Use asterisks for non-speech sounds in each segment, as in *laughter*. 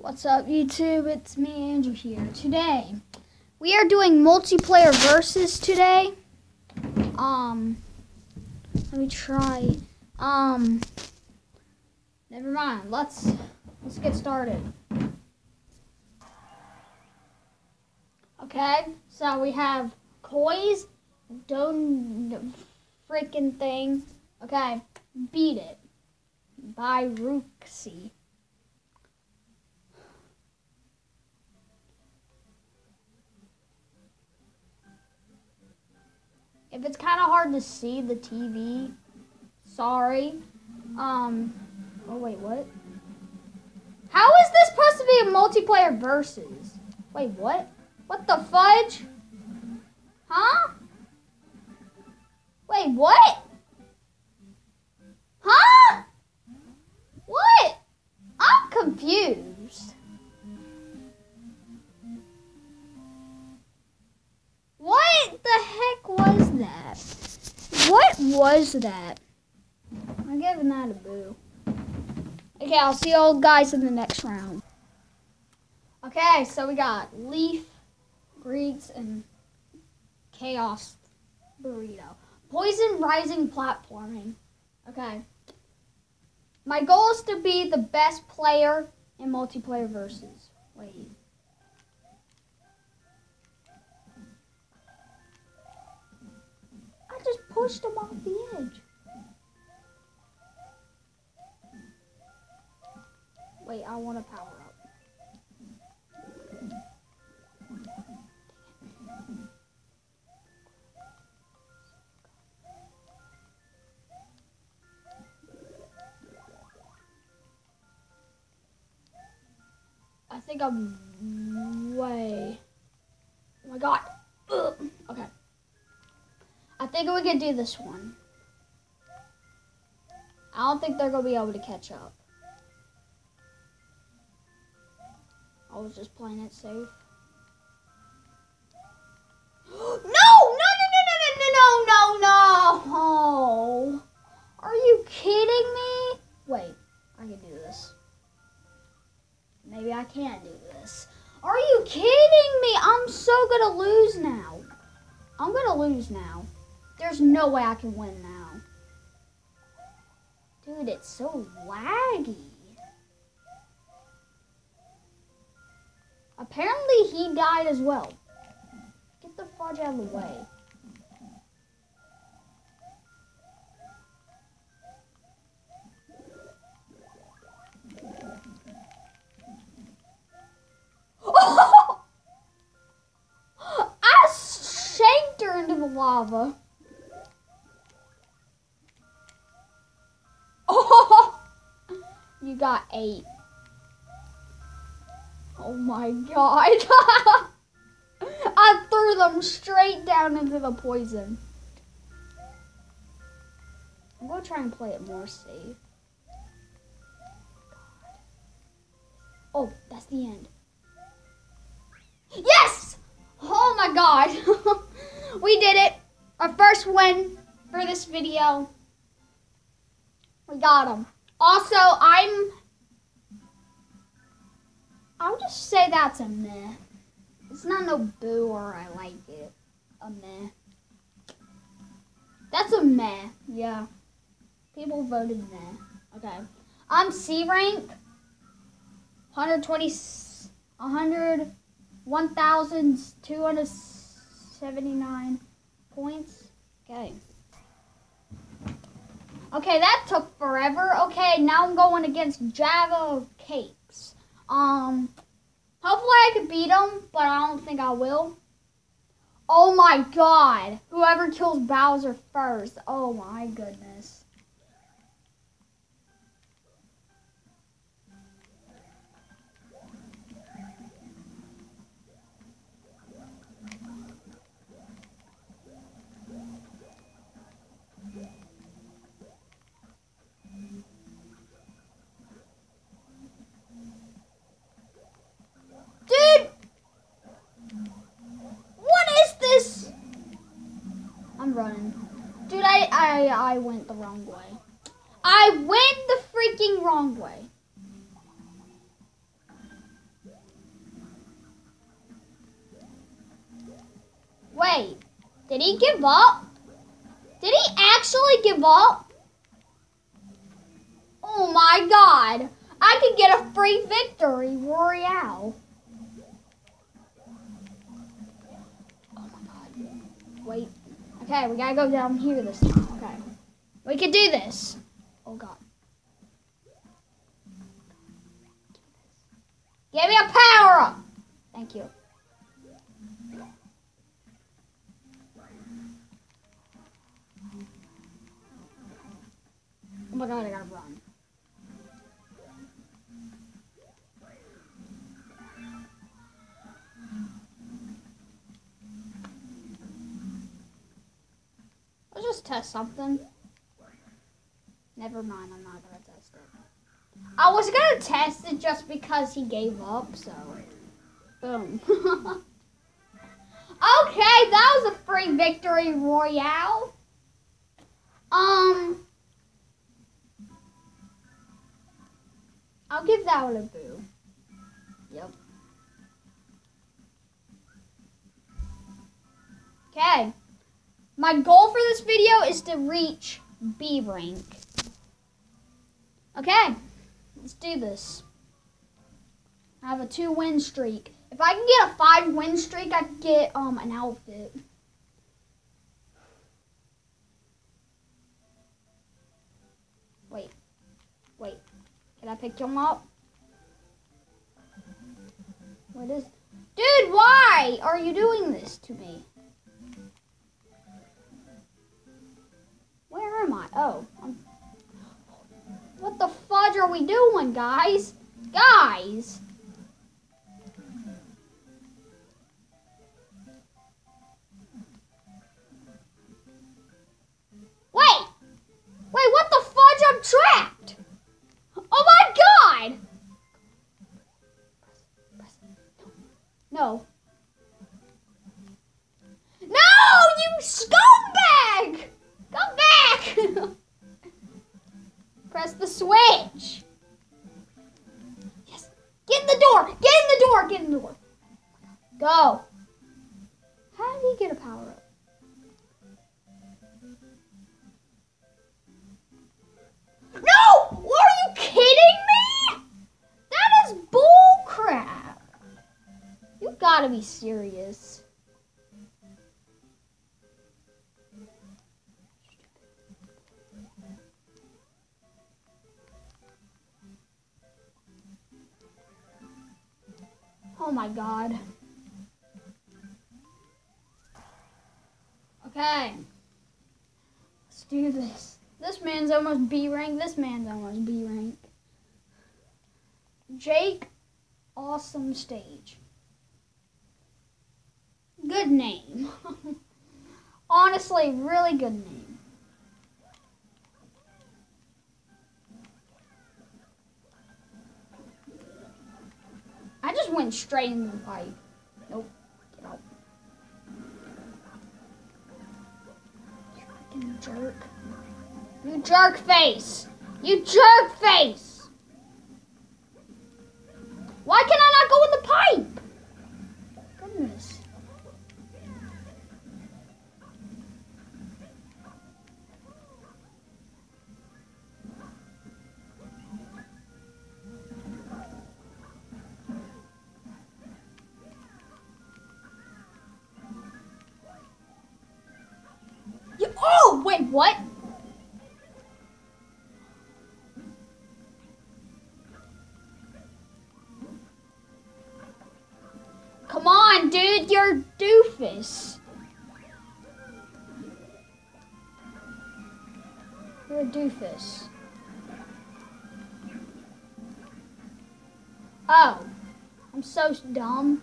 What's up, YouTube? It's me, Andrew here. Today, we are doing multiplayer versus today. Um, let me try. Um, never mind. Let's let's get started. Okay, so we have Koi's don't freaking thing. Okay, beat it by Rooksy. If it's kind of hard to see the TV, sorry. Um, oh wait, what? How is this supposed to be a multiplayer versus? Wait, what? What the fudge? Huh? Wait, what? Huh? What? I'm confused. What the heck that? What was that? I'm giving that a boo. Okay, I'll see you all guys in the next round. Okay, so we got Leaf, Greeks, and Chaos Burrito. Poison Rising Platforming. Okay. My goal is to be the best player in multiplayer versus. Wait. Just pushed him off the edge. Wait, I want to power up. I think I'm way. Oh my god. Ugh. Okay. I think we can do this one. I don't think they're going to be able to catch up. I was just playing it safe. *gasps* no! No, no, no, no, no, no, no, no! Oh, are you kidding me? Wait, I can do this. Maybe I can do this. Are you kidding me? I'm so going to lose now. I'm going to lose now. There's no way I can win now. Dude, it's so laggy. Apparently he died as well. Get the fudge out of the way. *laughs* Lava. Oh, *laughs* you got eight. Oh my god. *laughs* I threw them straight down into the poison. I'm gonna try and play it more safe. Oh, that's the end. Yes! Oh my god. *laughs* we did it. Our first win for this video. We got him. Also, I'm... I'll just say that's a meh. It's not no boo or I like it. A meh. That's a meh. Yeah. People voted meh. Okay. I'm C rank. 120... 100... 1,279 points. Okay. Okay, that took forever. Okay, now I'm going against Java Cakes. Um, hopefully I can beat him, but I don't think I will. Oh my god. Whoever kills Bowser first. Oh my goodness. Dude, I, I, I went the wrong way. I went the freaking wrong way. Wait, did he give up? Did he actually give up? Oh my god. I could get a free victory, Royale. Okay, we gotta go down here this time. Okay. We can do this. Oh god. Give me a power up. Thank you. Oh my god, I gotta run. Test something. Never mind, I'm not gonna test it. I was gonna test it just because he gave up, so boom. *laughs* okay, that was a free victory royale. Um I'll give that one a boo. Yep. Okay. My goal for this video is to reach B rank. Okay, let's do this. I have a two win streak. If I can get a five win streak, I can get um an outfit. Wait, wait. Can I pick him up? What is... Dude, why are you doing this to me? Oh, I'm... What the fudge are we doing, guys? Guys! Wait! Wait, what the fudge? I'm trapped! Oh my god! No. No, you scumbag! Come back! *laughs* Press the switch. Yes. Get in the door! Get in the door! Get in the door. Go. How did he get a power up? No! Are you kidding me? That is bull crap. You gotta be serious. Oh my god. Okay. Let's do this. This man's almost B rank. This man's almost B rank. Jake, awesome stage. Good name. *laughs* Honestly, really good name. I just went straight into the pipe. Nope. Get out. You jerk. You jerk face! You jerk face! Why can I not go in the pipe? Goodness. What? Come on, dude, you're doofus. You're a doofus. Oh, I'm so dumb.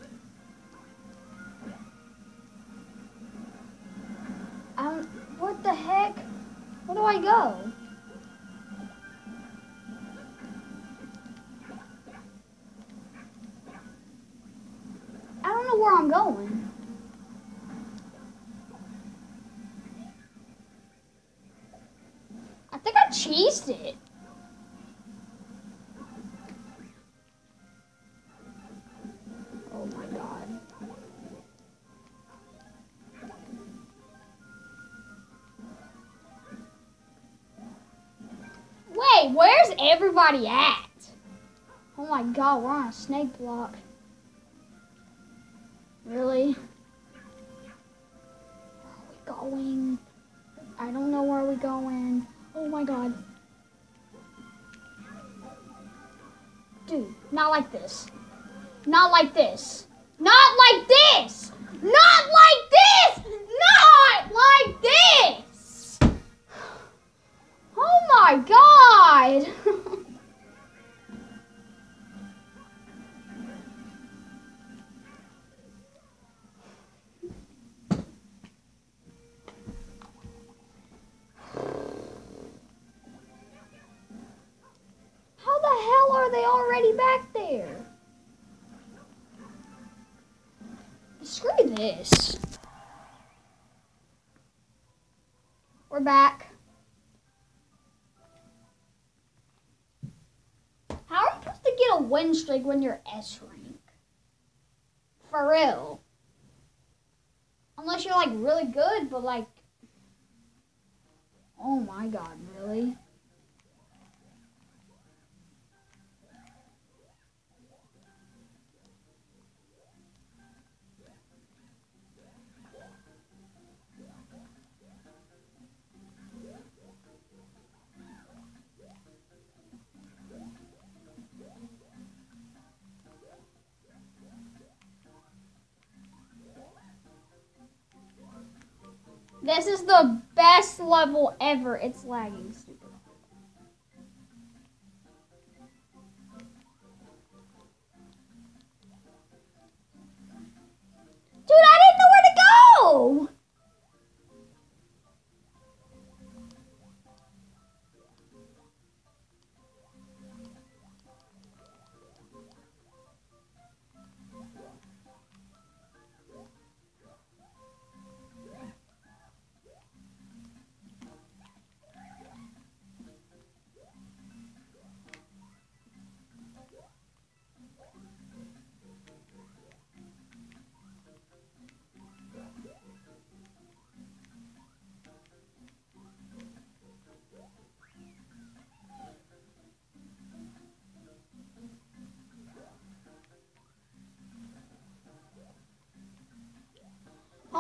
Everybody at? Oh my god, we're on a snake block. Really? Where are we going? I don't know where we're going. Oh my god. Dude, not like this. Not like this. Not like this! Not like this! Not like this! My god! *laughs* win streak when you're S rank? For real. Unless you're like really good, but like. Oh my god, really? This is the best level ever. It's lagging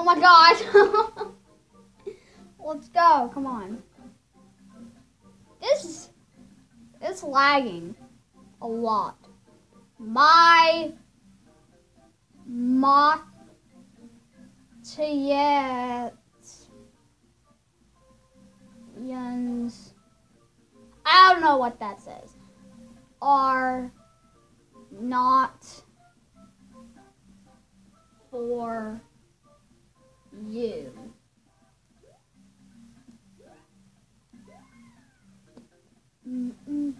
my god. *laughs* Let's go. Come on. This is it's lagging a lot. My Matiyet Yuns I don't know what that says. Are not for you. Mm-mm.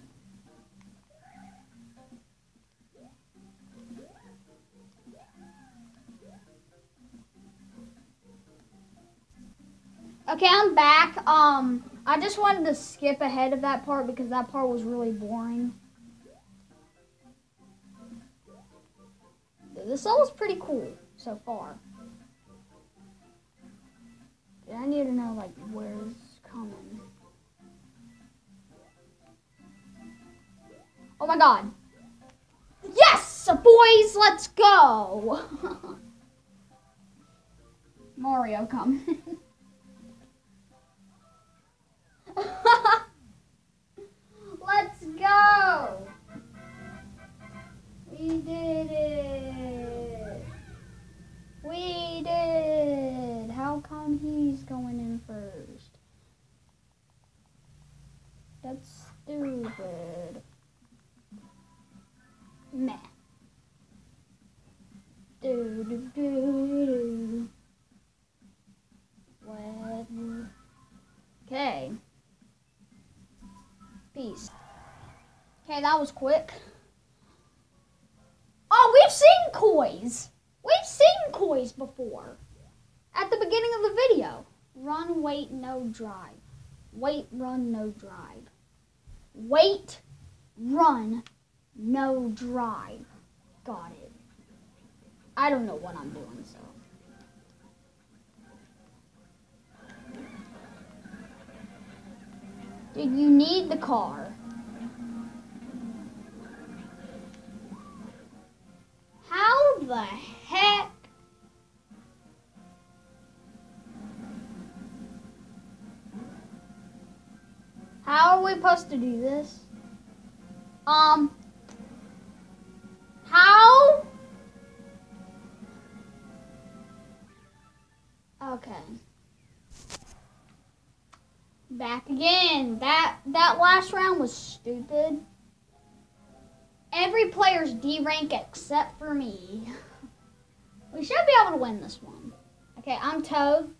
Okay, I'm back. Um, I just wanted to skip ahead of that part because that part was really boring. This all level's pretty cool so far. I need to know like where's coming. Oh my god. Yes, boys, let's go. *laughs* Mario come. *laughs* let's go. We did it. We did. How come he's going in first? That's stupid. Meh. Do do do do. What? Okay. Peace. Okay, that was quick. Oh, we've seen Koi's. We've seen toys before. At the beginning of the video, run, wait, no, drive. Wait, run, no, drive. Wait, run, no, drive. Got it. I don't know what I'm doing, so. Dude, you need the car. How the heck? How are we supposed to do this? Um, how? Okay. Back again. That that last round was stupid. Every player's D rank except for me. *laughs* We should be able to win this one. Okay, I'm Toad.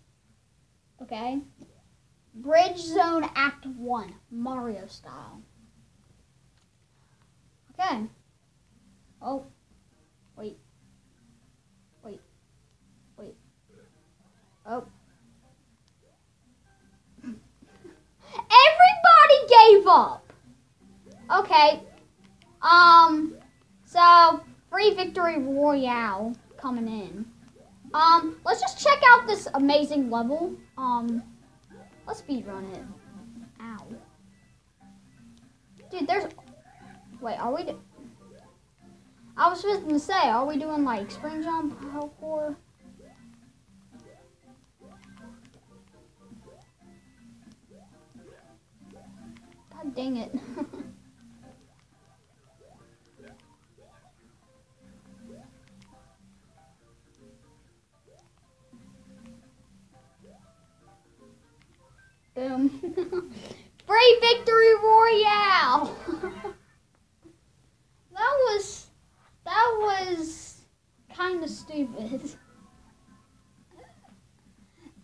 Okay. Bridge Zone Act 1, Mario style. Okay. Oh. Wait. Wait. Wait. Oh. *laughs* Everybody gave up. Okay. Um, so free victory royale coming in. Um, let's just check out this amazing level. Um, let's speed run it. Ow. Dude, there's. Wait, are we? Do- I was just gonna say, are we doing like spring jump parkour? God dang it. Boom. *laughs* Free victory royale. *laughs* that was that was kind of stupid. *laughs*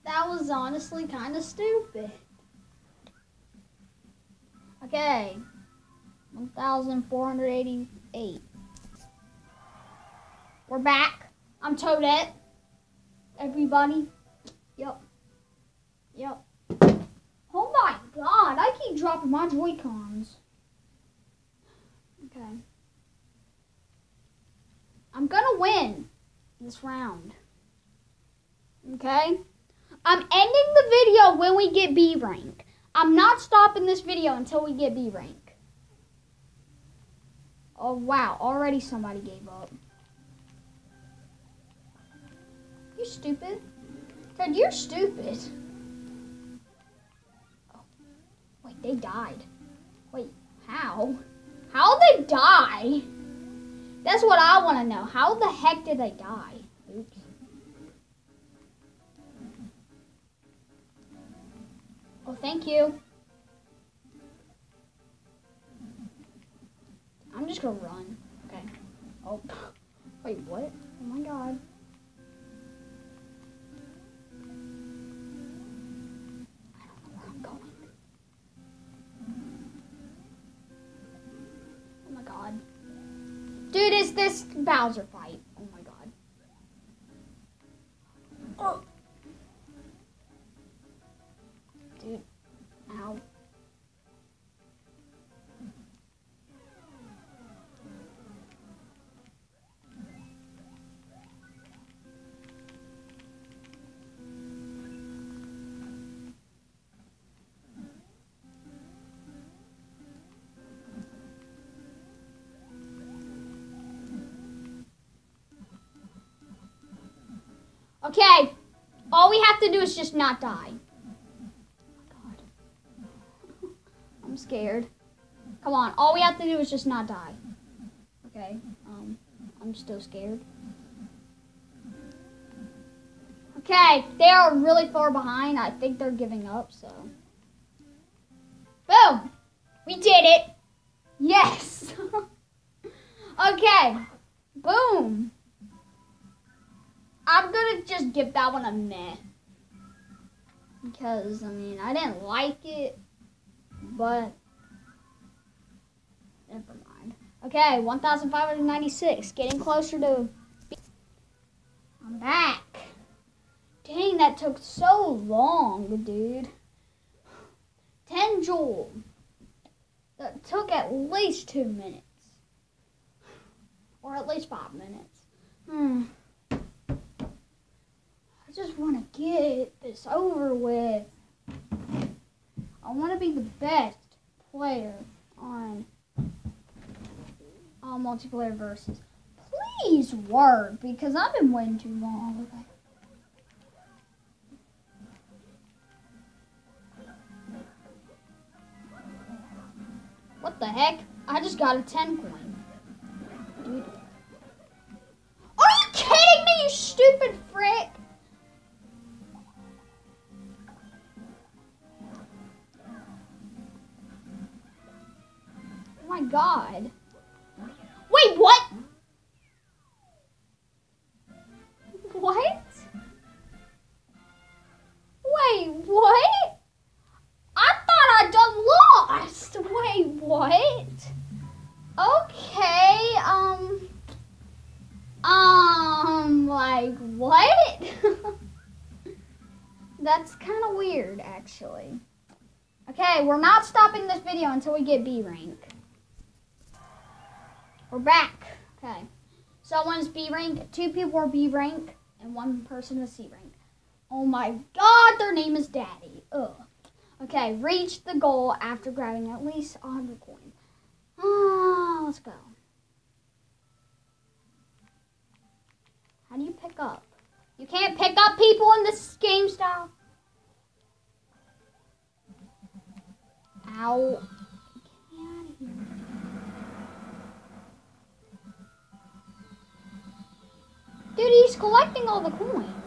That was honestly kind of stupid. Okay. 1488. We're back. I'm Toadette. Everybody. Yep. Yep. God, I keep dropping my Joy-Cons. Okay. I'm gonna win this round. Okay? I'm ending the video when we get B rank. I'm not stopping this video until we get B rank. Oh wow, already somebody gave up. You stupid. Ted, you're stupid. They died. Wait, how? How did they die? That's what I want to know. How the heck did they die? Oops. Oh, thank you. I'm just gonna run. Okay. Oh, *laughs* wait, what? Oh my god. Bowser fight. Okay. All we have to do is just not die. God. I'm scared. Come on. All we have to do is just not die. Okay. Um, I'm still scared. Okay, they are really far behind. I think they're giving up, so. Boom! We did it! Yes! *laughs* okay. Boom! I'm gonna just give that one a meh. Because, I mean, I didn't like it, but never mind. Okay, 1,596, getting closer to. I'm back. Dang, that took so long, dude. 10 joule. That took at least two minutes. Or at least five minutes. Hmm. I just want to get this over with. I want to be the best player on on multiplayer versus. please work because I've been waiting too long. What the heck? I just got a 10 coin. Dude. God. Wait, what? What? Wait, what? I thought I done lost. Wait, what? Okay, um, um, like what? *laughs* That's kind of weird, actually. Okay, we're not stopping this video until we get B rank. We're back. Okay. Someone's B rank, two people are B rank, and one person is C rank. Oh my god, their name is Daddy. Ugh. Okay, reach the goal after grabbing at least 100 coins. Ah, let's go. How do you pick up? You can't pick up people in this game style. Ow. Collecting all the coins.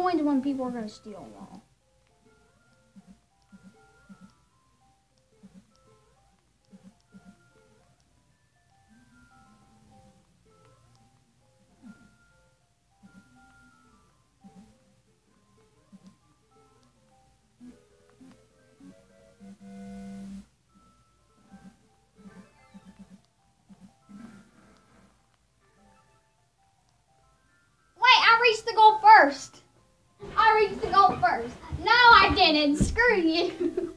Coins when people are going to steal them all? Wait, I reached the goal first. No, I didn't. Screw you.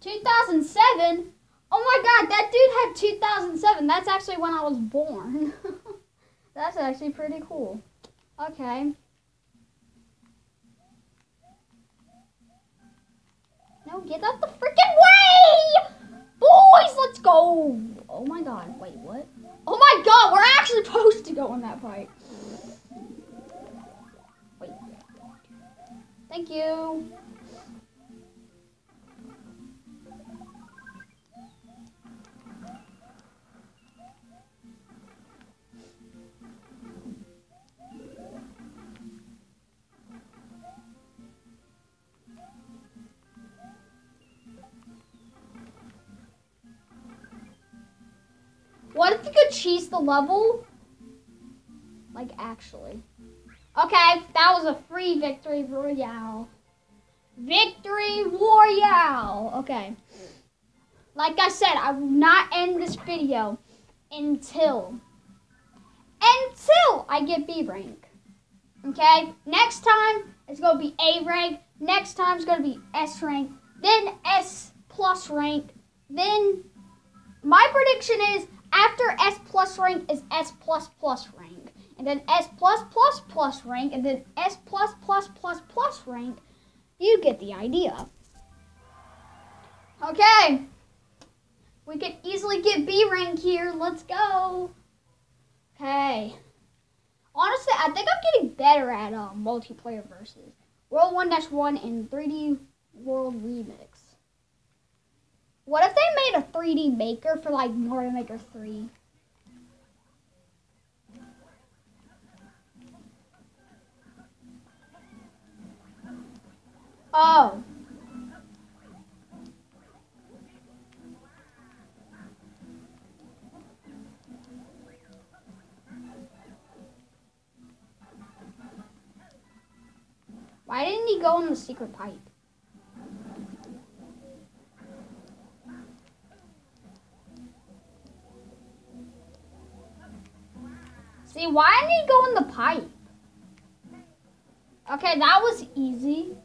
Two thousand seven. Oh my God, that dude had two thousand seven. That's actually when I was born. *laughs* That's actually pretty cool. Okay. No, get out the freaking way! Boys, let's go! Oh my god, wait, what? Oh my god, we're actually supposed to go on that fight. Wait. Thank you. What if you could cheese the level? Like, actually. Okay, that was a free victory royale. Victory royale. Okay. Like I said, I will not end this video until until I get B rank. Okay? Next time it's gonna be A rank. Next time it's gonna be S rank. Then S plus rank. Then my prediction is after S plus rank is S plus plus rank. And then S plus plus plus rank. And then S plus plus plus plus rank. You get the idea. Okay. We can easily get B rank here. Let's go. Okay. Honestly, I think I'm getting better at uh, multiplayer versus World 1 1 and 3D World Remix. What if they made a 3D Maker for like Mario Maker 3? Oh. Why didn't he go in the secret pipe? See, why didn't he go in the pipe? Okay, that was easy.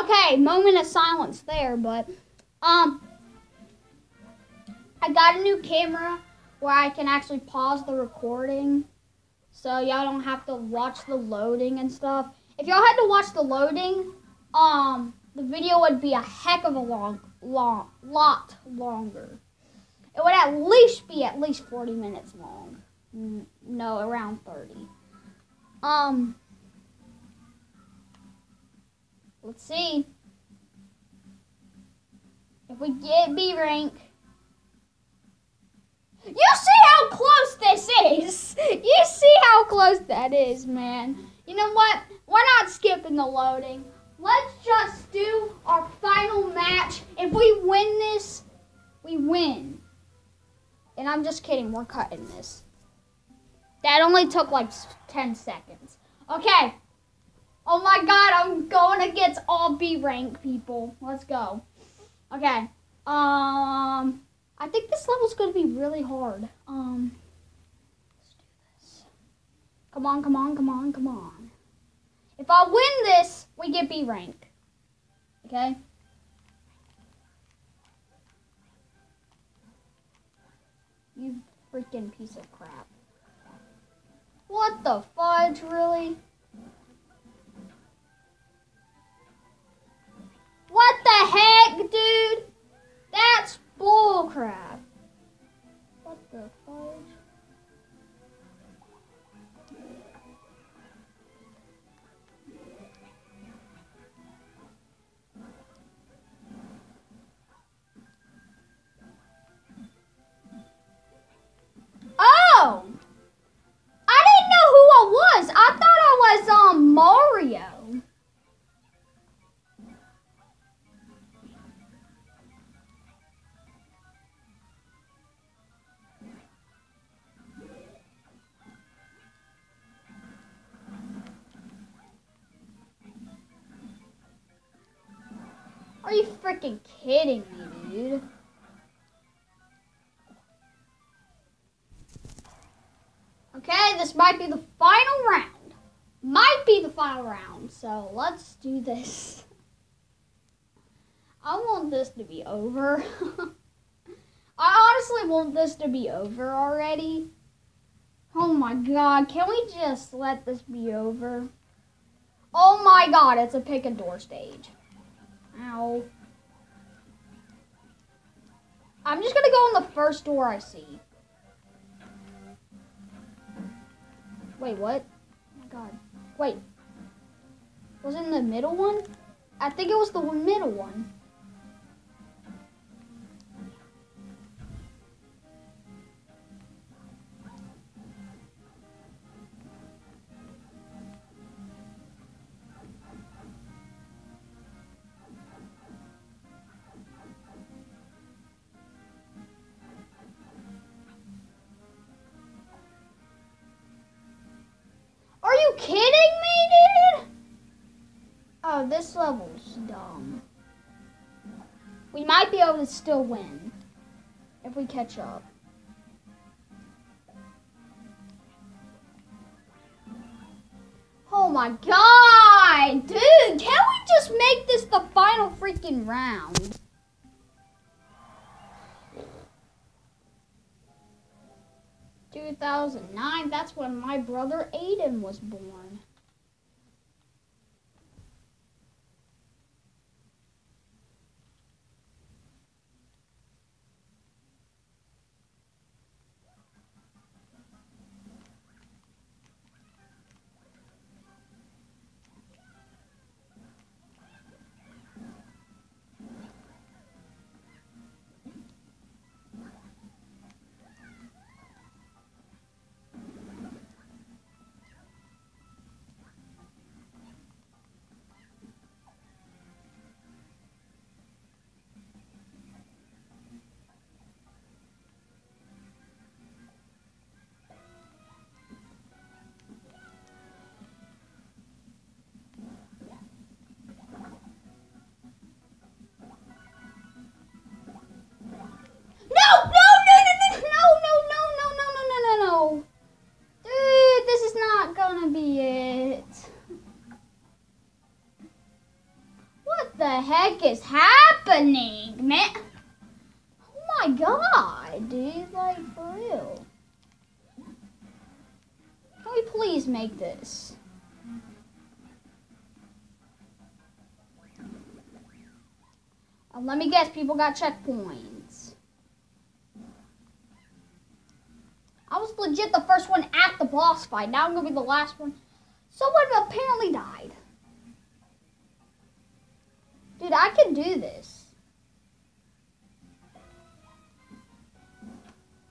Okay, moment of silence there, but um I got a new camera where I can actually pause the recording so y'all don't have to watch the loading and stuff. If y'all had to watch the loading, um the video would be a heck of a long long lot longer. It would at least be at least 40 minutes long. No, around 30. Um Let's see. If we get B rank. You see how close this is. *laughs* You see how close that is, man. You know what? We're not skipping the loading. Let's just do our final match. If we win this, we win. And I'm just kidding. We're cutting this. That only took like 10 seconds. Okay. Oh my god, I'm going against all B rank people. Let's go. Okay. Um, I think this level's going to be really hard. Um, let's do this. Come on, come on, come on, come on. If I win this, we get B rank. Okay? You freaking piece of crap. What the fudge, really? What the heck, dude? That's bullcrap. What the fudge? Are you freaking kidding me, dude? Okay, this might be the final round. Might be the final round, so let's do this. *laughs* I want this to be over. *laughs* I honestly want this to be over already. Oh my god, can we just let this be over? Oh my god, it's a pick a door stage. Ow. I'm just gonna go in the first door I see. Wait, what? Oh my god. Wait. Was it in the middle one? I think it was the middle one. This level's dumb. We might be able to still win if we catch up. Oh my god, dude! Can we just make this the final freaking round? Two thousand nine. That's when my brother Aiden was born. Heck is happening, man? Oh my god, dude, like for real. Can we please make this? Uh, let me guess, people got checkpoints. I was legit the first one at the boss fight. Now I'm gonna be the last one. Someone apparently died. Dude, I can do this.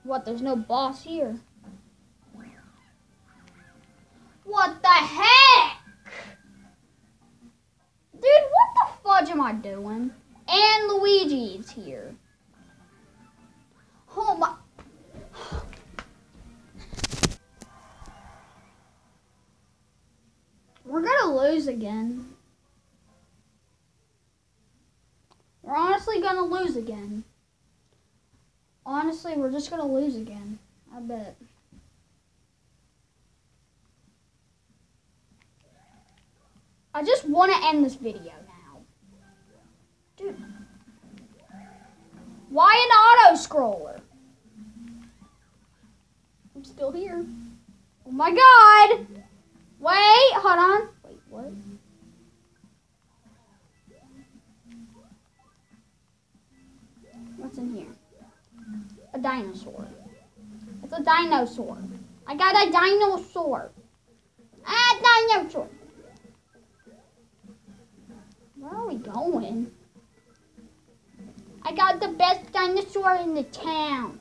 What, there's no boss here? What the heck? Dude, what the fudge am I doing? And Luigi's here. Oh my. We're gonna lose again. We're honestly gonna lose again. Honestly, we're just gonna lose again. I bet. I just want to end this video now. Dude. Why an auto scroller? I'm still here. Oh my god! Wait, hold on. Wait, what? In here? A dinosaur. It's a dinosaur. I got a dinosaur. A dinosaur. Where are we going? I got the best dinosaur in the town.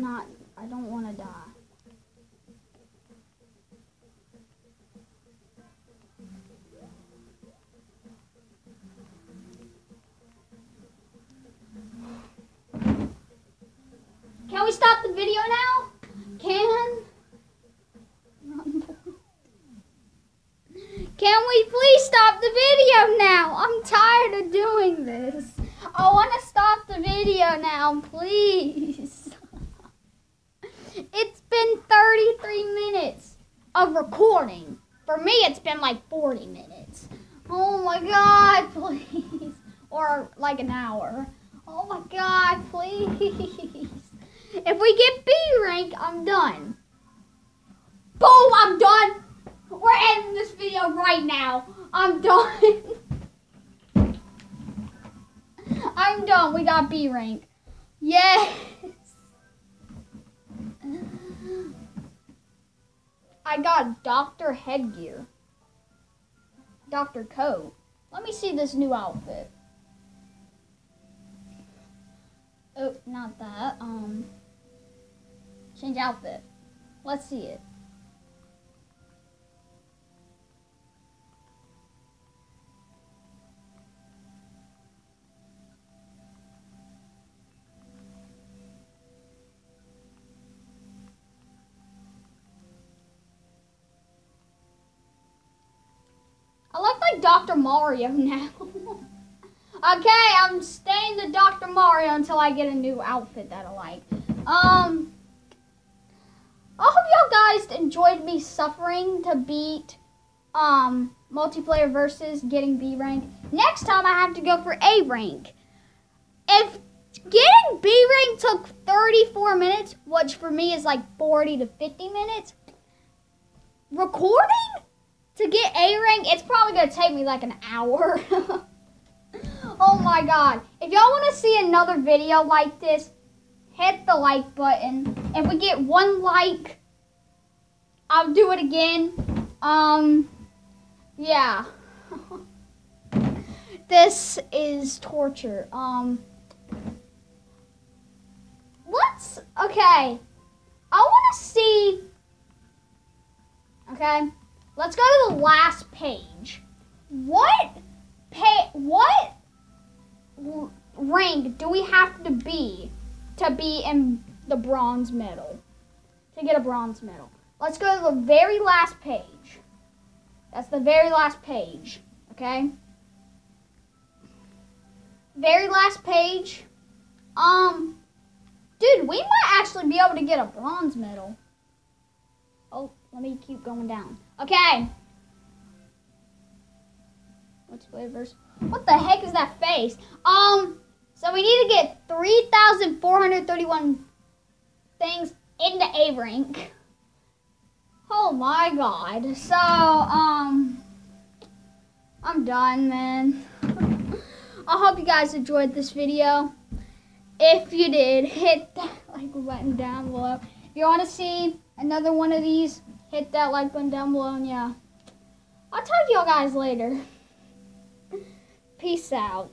Not, I don't want to die. Can we stop the video now? Can? Can we please stop the video now? I'm tired of doing this. I want to stop the video now, please. Been 33 minutes of recording. For me, it's been like 40 minutes. Oh my god, *laughs* please. Or like an hour. Oh my god, please. If we get B rank, I'm done. Boom, I'm done. We're ending this video right now. I'm done. *laughs* I'm done. We got B rank. Yes. I got Dr. Headgear. Dr. Coat. Let me see this new outfit. Oh, not that. Um, change outfit. Let's see it. Like Dr. Mario now. *laughs* okay, I'm staying the Dr. Mario until I get a new outfit that I like. Um, I hope y'all guys enjoyed me suffering to beat um multiplayer versus getting B rank. Next time I have to go for A rank. If getting B rank took 34 minutes, which for me is like 40 to 50 minutes, recording to get A rank, it's probably gonna take me like an hour. *laughs* oh my god. If y'all wanna see another video like this, hit the like button. If we get one like, I'll do it again. Um, yeah. *laughs* this is torture. Um, let's, okay. I wanna see, okay. Let's go to the last page. What pay what rank do we have to be to be in the bronze medal? To get a bronze medal. Let's go to the very last page. That's the very last page. Okay. Very last page. Um, dude, we might actually be able to get a bronze medal. Oh, let me keep going down. Okay. What's flavors? What the heck is that face? Um, so we need to get 3,431 things into A rank. Oh my god. So, um, I'm done, man. *laughs* I hope you guys enjoyed this video. If you did, *laughs* hit that like button down below. If you want to see another one of these, hit that like button down below. And yeah, I'll talk to y'all guys later. *laughs* Peace out.